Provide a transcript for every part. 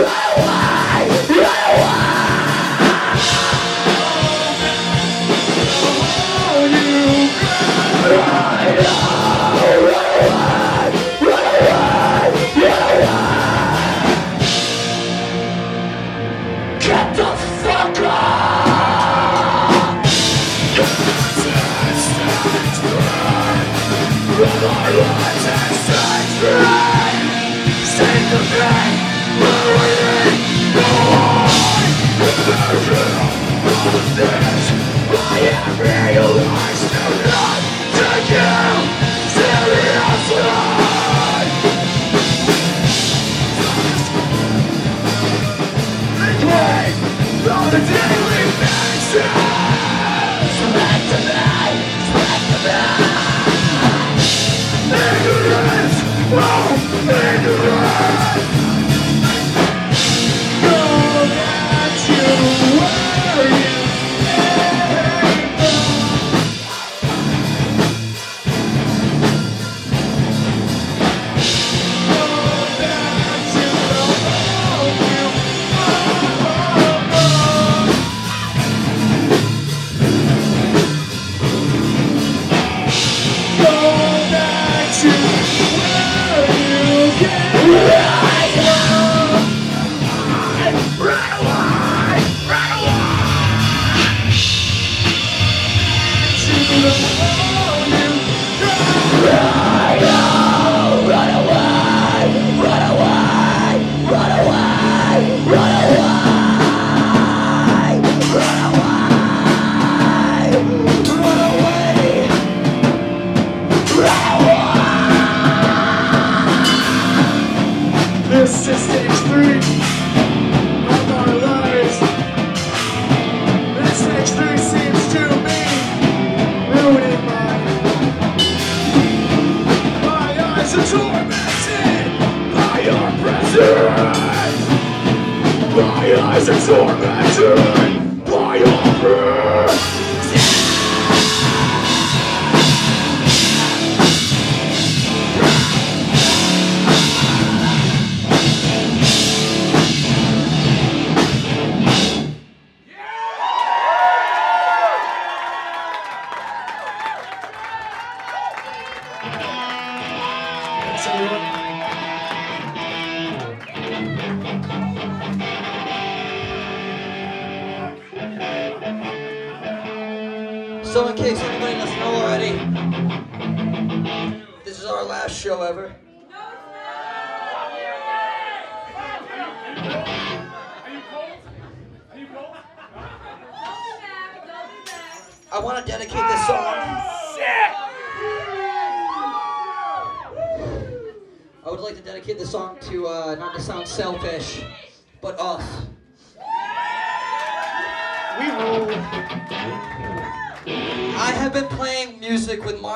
Boa!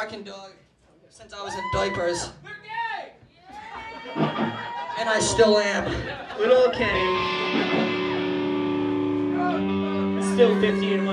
barking dog since I was in diapers. And I still am. Little Kenny. Still 15 and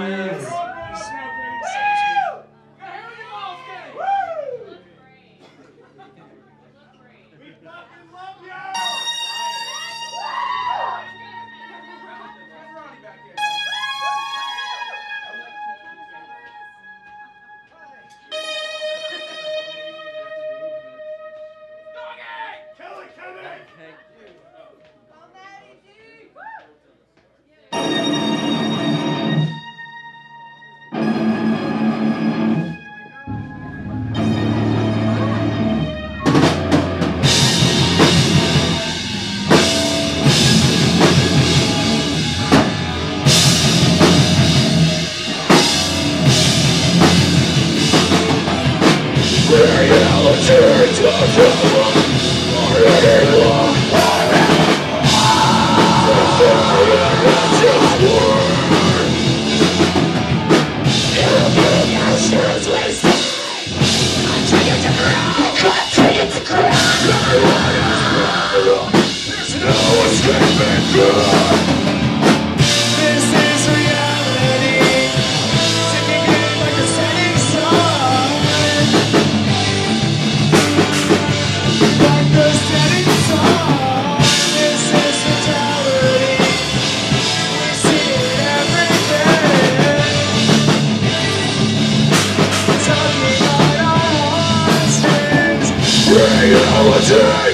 Energy!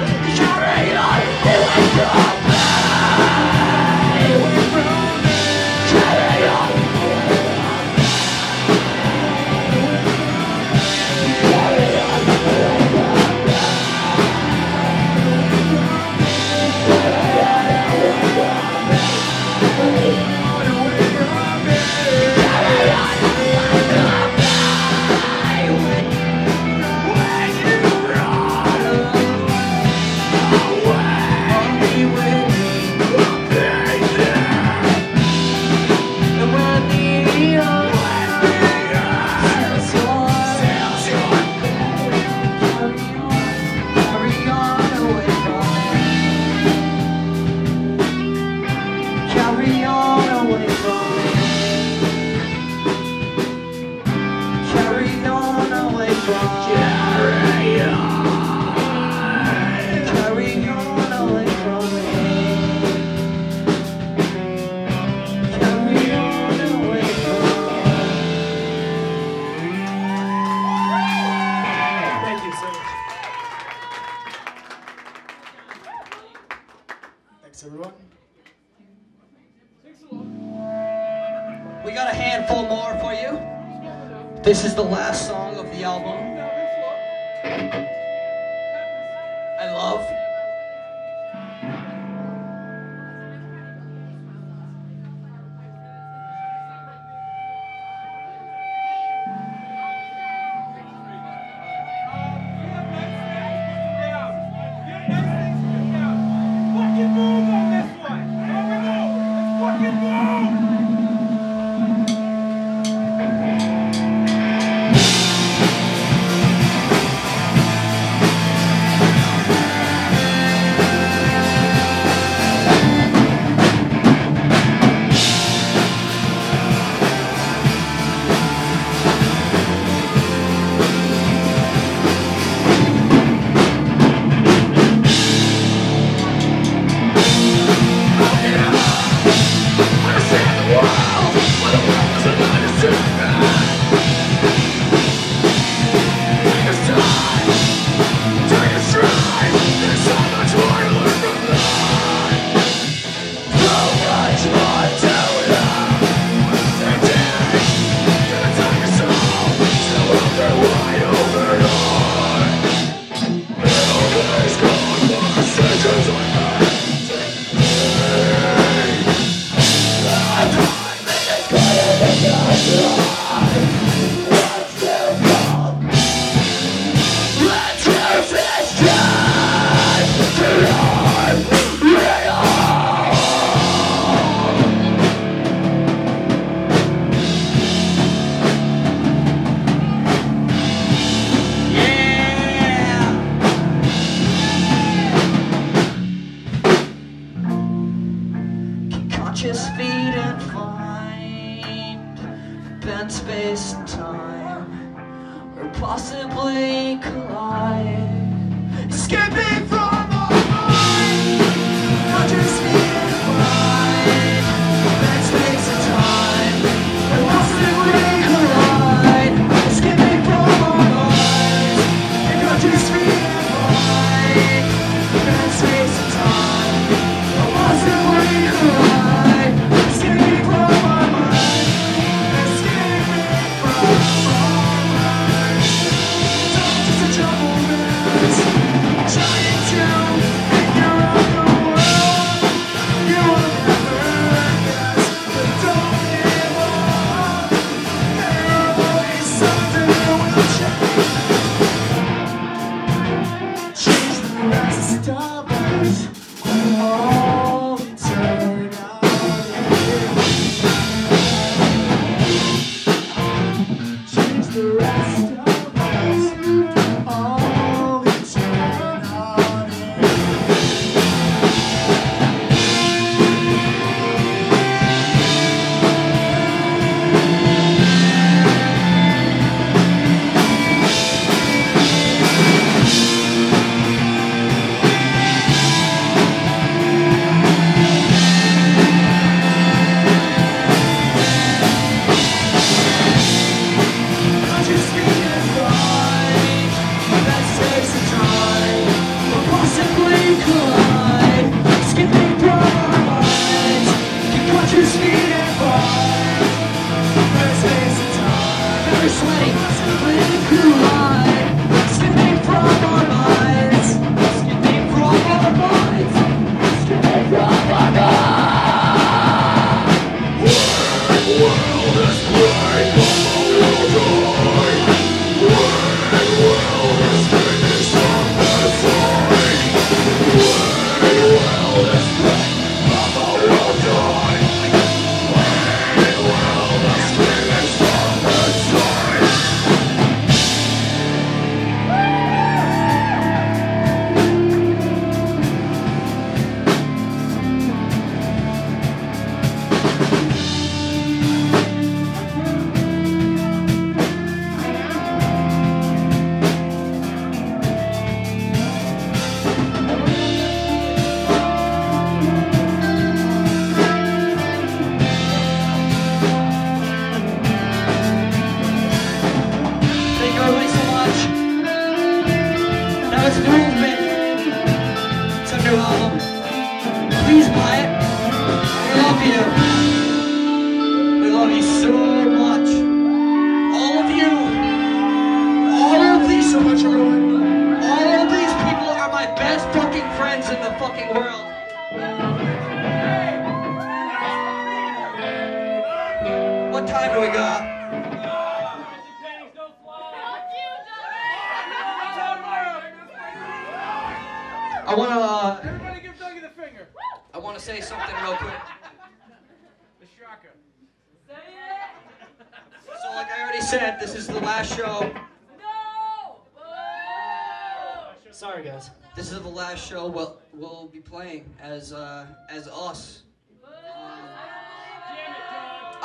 Carry on, who is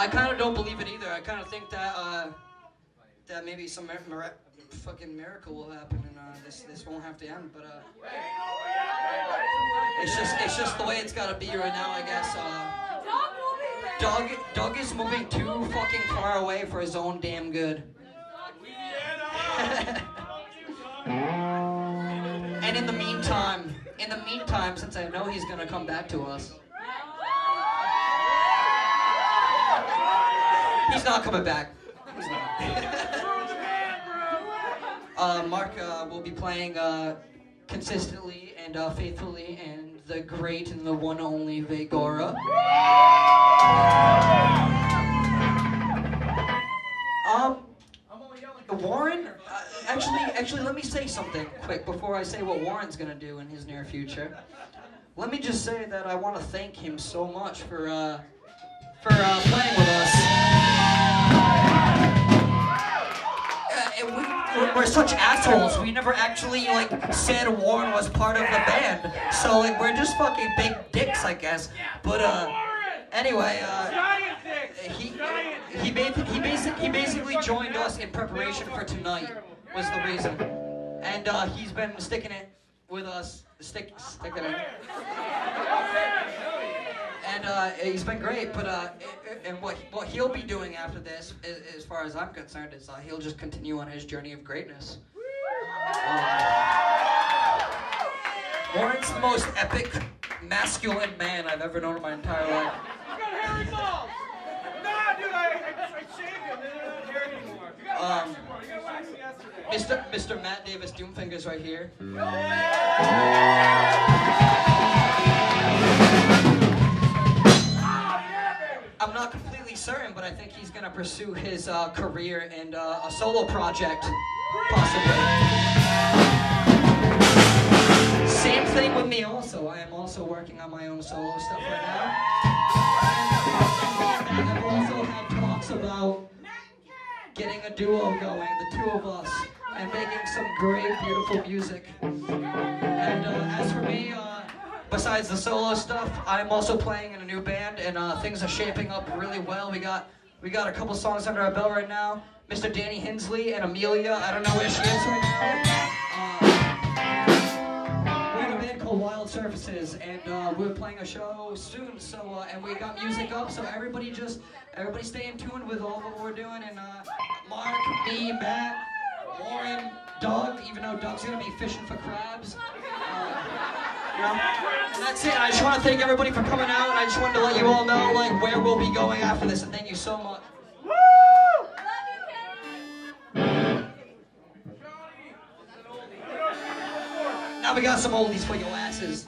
kind of don't believe it either. I kind of think that uh, that maybe some mir- mir- fucking miracle will happen and uh, this this won't have to end. But uh, it's just it's just the way it's gotta be right now. I guess. Uh, Doug Doug is moving too fucking far away for his own damn good. and in the meantime, in the meantime, since I know he's gonna come back to us, he's not coming back. He's not. uh, Mark uh, will be playing uh, consistently and uh, faithfully, and the great and the one only Vegora. Um, I'm only yelling. Warren, uh, actually, actually, let me say something quick before I say what Warren's gonna do in his near future. Let me just say that I want to thank him so much for uh, for uh, playing with us. We're, we're such assholes. We never actually like said Warren was part of the band. So like we're just fucking big dicks, I guess. But uh, anyway, uh, he he he, basic, he basically joined us in preparation for tonight was the reason, and uh, he's been sticking it with us, stick sticking it, and uh, he's been great. But uh, and what what he'll be doing after this, as, as far as I'm concerned, is uh, he'll just continue on his journey of greatness. Um, Warren's the most epic masculine man I've ever known in my entire life. You got hairy balls. Nah, dude, I, I, I shaved them. They're not hairy anymore. You gotta Um, them. You gotta wax them yesterday. Mr. Mr. Matt Davis Doomfingers right here. I'm certain, but I think he's gonna pursue his uh, career and uh, a solo project, possibly. Same thing with me also. I am also working on my own solo stuff right now. And I've also had talks about getting a duo going, the two of us, and making some great, beautiful music. And uh, as for me, uh, besides the solo stuff, I'm also playing in a new band, and uh, things are shaping up really well. We got we got a couple songs under our belt right now. Mr. Danny Hensley and Amelia. I don't know where she is right now. Uh, we're in a band called Wild Surfaces, and uh, we're playing a show soon. So uh, and we got music up, so everybody just everybody stay in tune with all what we're doing. And uh, Mark, me, Matt, Warren, Doug. Even though Doug's gonna be fishing for crabs. Know? And that's it. I just want to thank everybody for coming out, and I just wanted to let you all know like where we'll be going after this. And thank you so much. Now we got some oldies for your asses.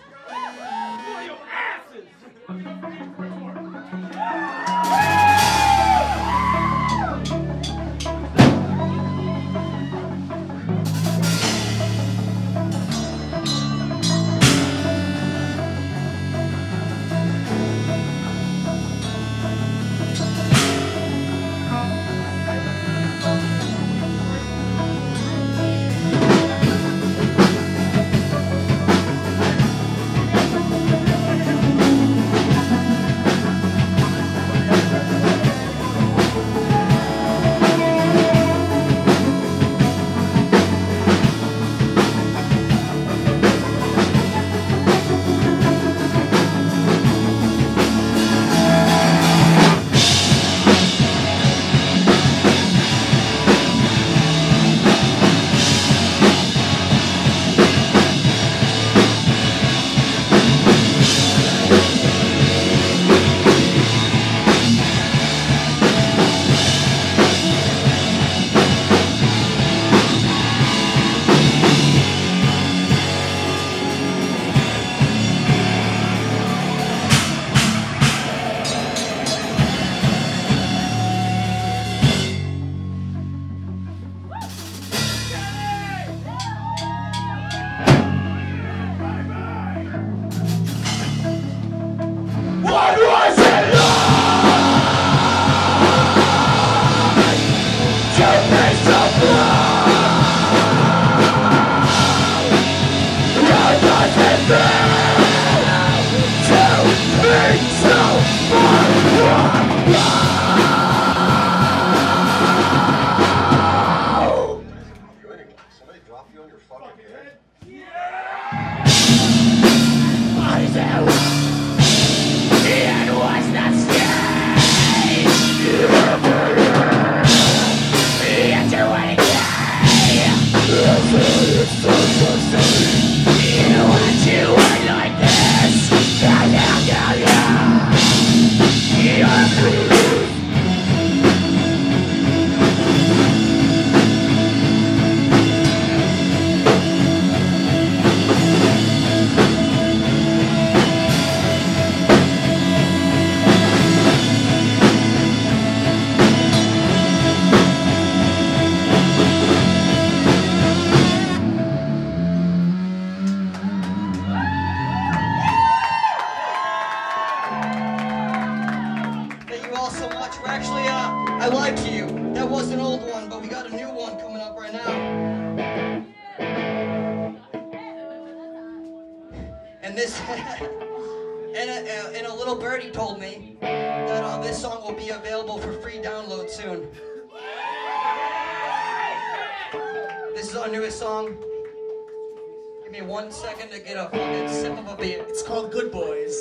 in a fucking sip of a beer. It's called Good Boyz.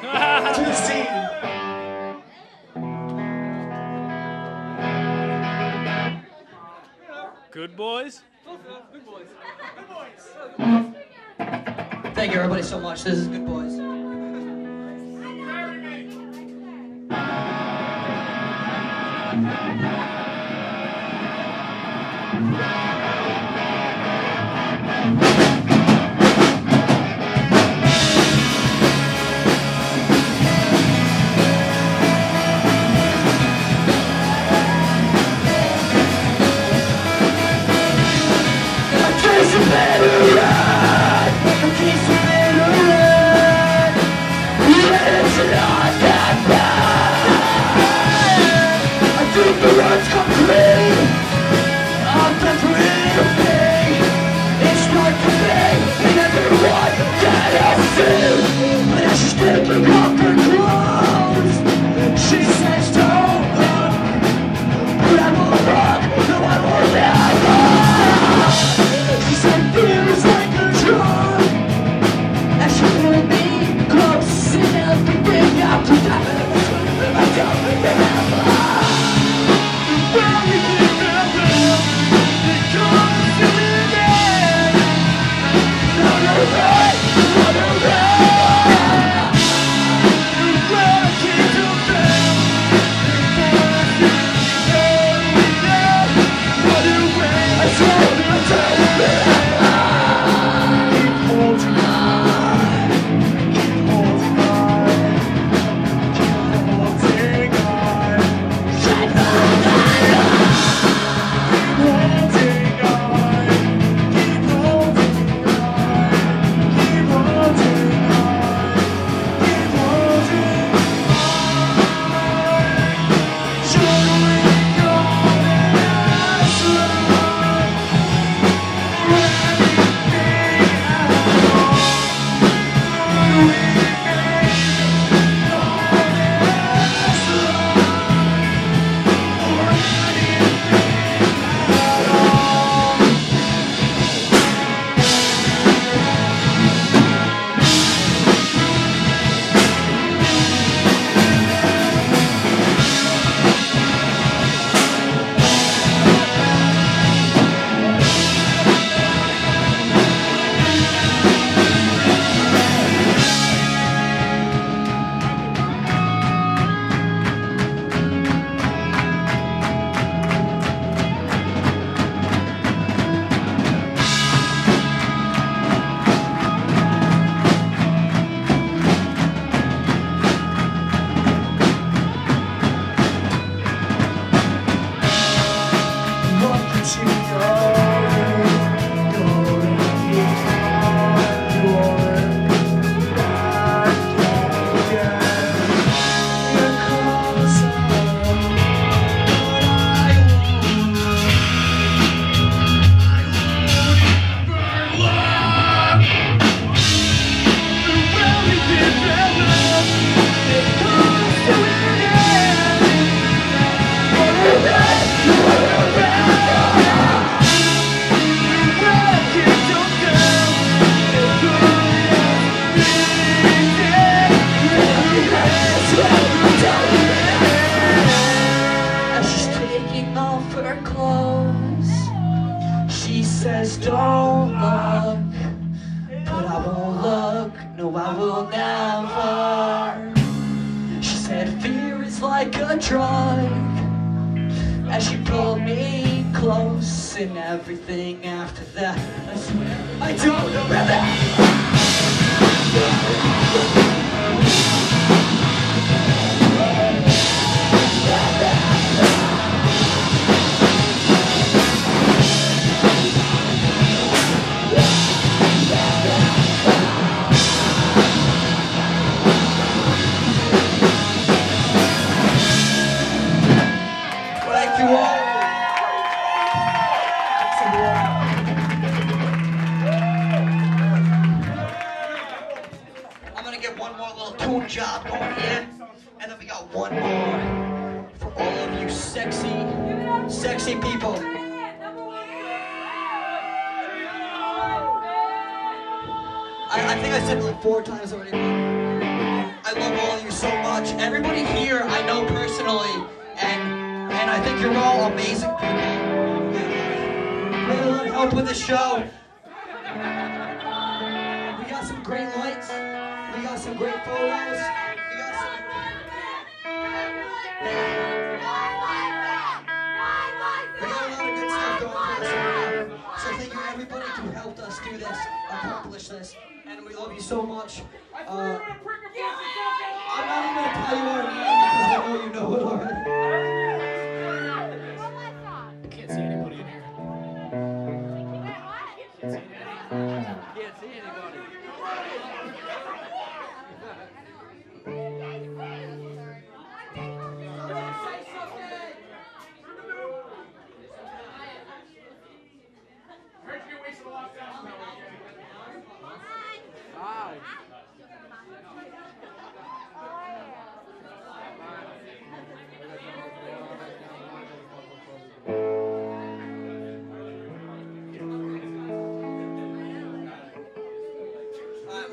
to the scene. Good boys? Good boys. Good boys. Thank you, everybody, so much. This is good.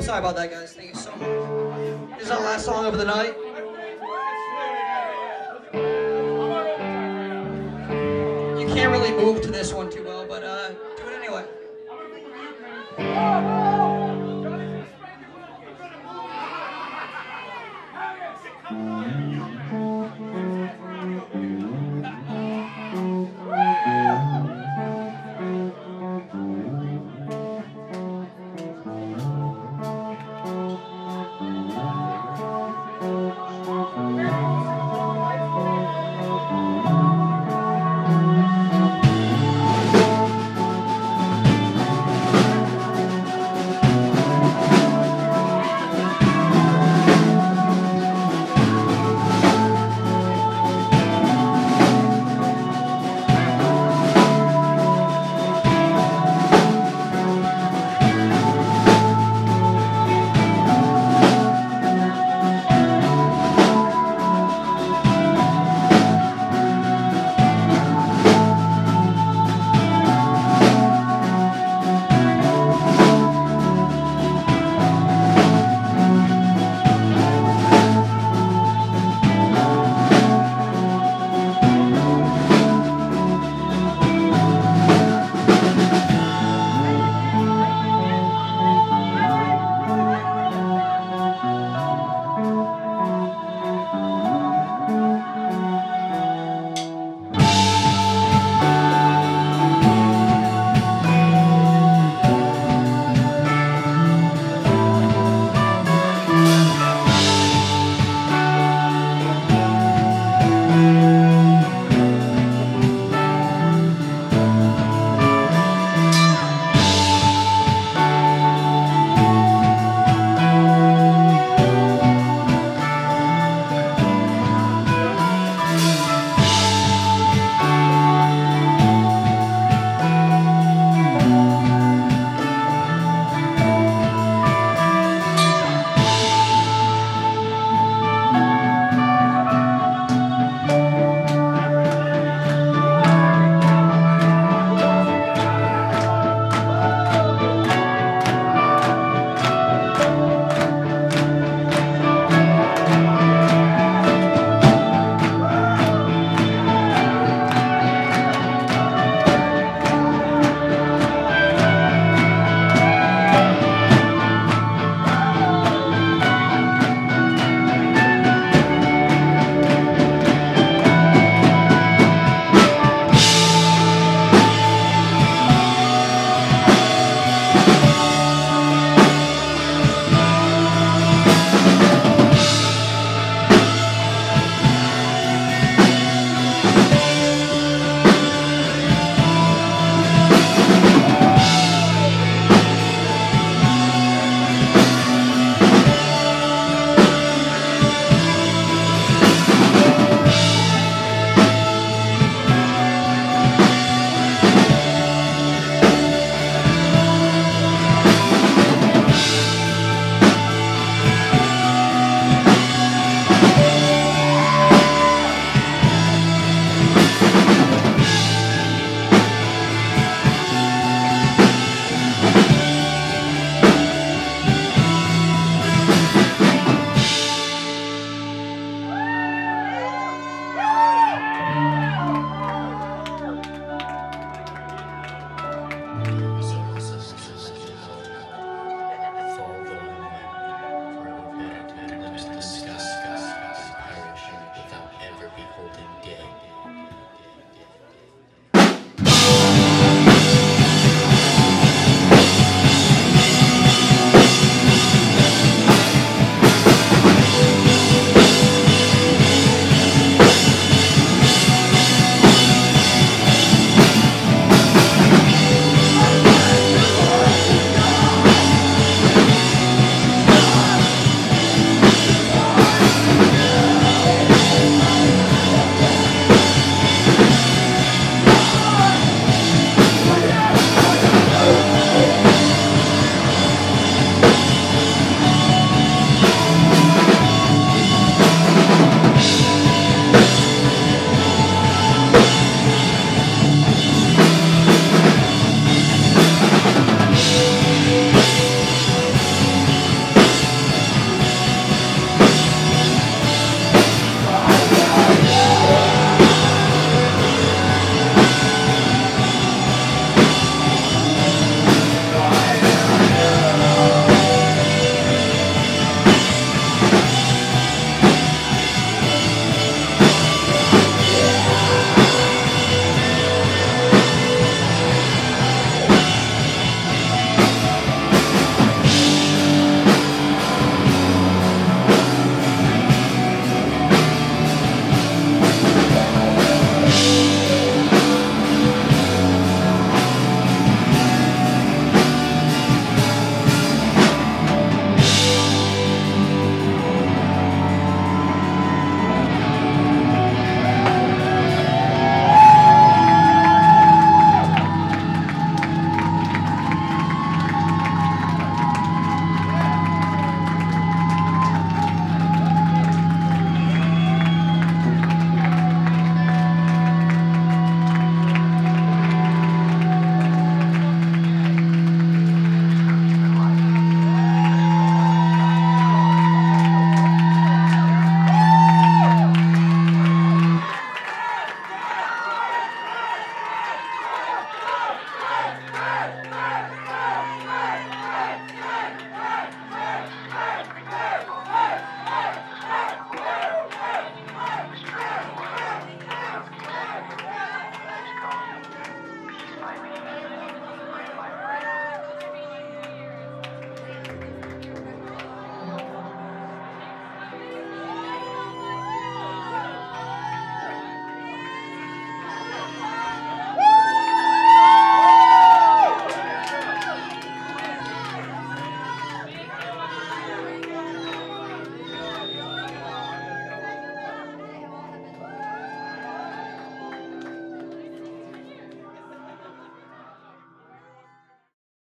Sorry about that, guys. Thank you so much. This is our last song of the night.